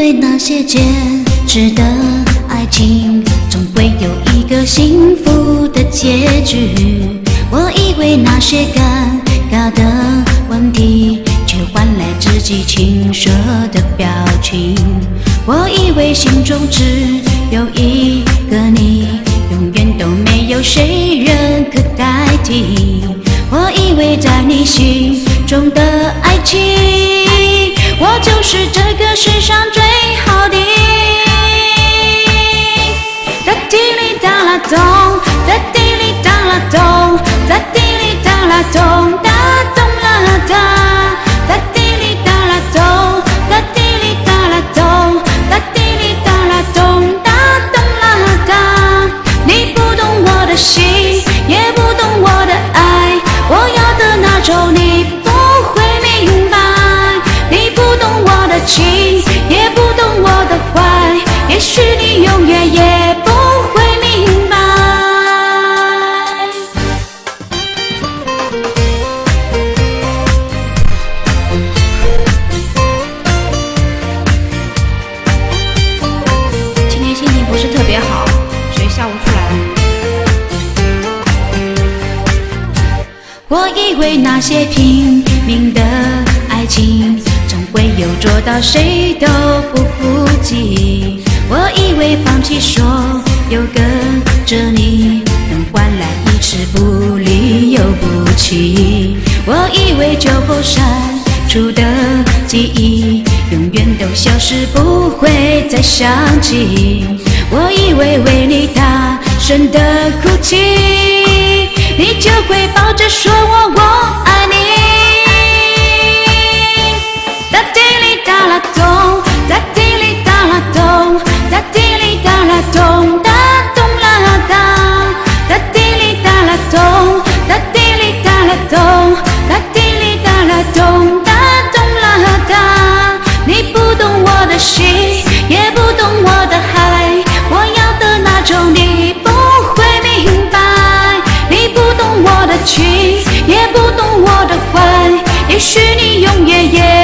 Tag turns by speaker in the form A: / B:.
A: 以为那些坚持的爱情，总会有一个幸福的结局。我以为那些尴尬的问题，却换来自己青涩的表情。我以为心中只有一个你，永远都没有谁人可代替。我以为在你心中的爱情，我就是这个世上最咚，哒滴哩哒啦咚，哒滴哩哒啦咚，哒咚啦哒，哒滴哩哒啦咚，哒滴哩哒啦咚，哒滴哩哒啦咚，哒咚啦哒。你不懂我的心，也不懂我的爱，我要的那种你不会明白。你不懂我的情，也不懂我的坏，也许你我以为那些拼命的爱情，总会有做到谁都不顾及。我以为放弃所有跟着你，能换来一次不离又不弃。我以为就不删除的记忆，永远都消失，不会再想起。我以为为你大声的哭泣。你就会抱着说我我爱你。哒滴哩哒啦咚，哒滴哩哒啦咚，哒滴哩哒啦咚，哒咚啦哒，哒滴哩哒啦咚，哒滴哩哒啦咚，情也不懂我的坏也许你永远也